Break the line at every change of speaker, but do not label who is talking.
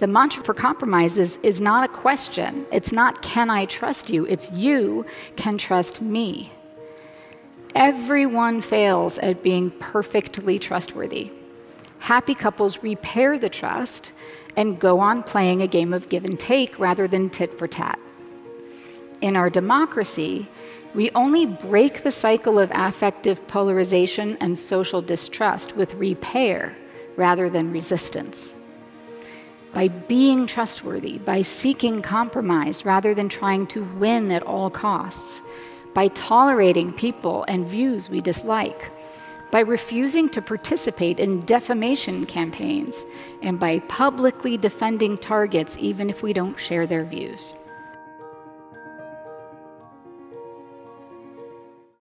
The mantra for compromise is, is not a question. It's not, can I trust you? It's you can trust me. Everyone fails at being perfectly trustworthy. Happy couples repair the trust and go on playing a game of give and take rather than tit for tat. In our democracy, we only break the cycle of affective polarization and social distrust with repair rather than resistance. By being trustworthy, by seeking compromise rather than trying to win at all costs, by tolerating people and views we dislike, by refusing to participate in defamation campaigns, and by publicly defending targets even if we don't share their views.